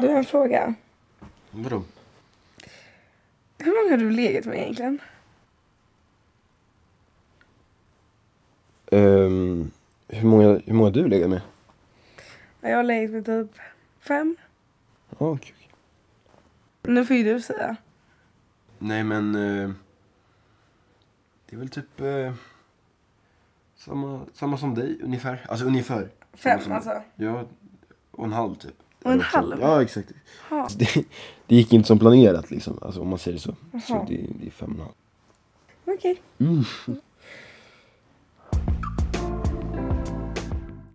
Du har en fråga. Vadå? Hur många har du legat med egentligen? Ehm, hur, många, hur många har du legat med? Ja, Jag har legat med typ fem. Okej. Nu får ju du säga. Nej men... eh, det är väl typ... eh, samma, samma som dig ungefär. Alltså ungefär. Fem som- alltså. Ja, och en halv typ. Och en halv? Ja, exakt. Ja. Det, det gick inte som planerat liksom, alltså om man säger så. Så Jaha. det, det är fem och en halv. Okej. Mm.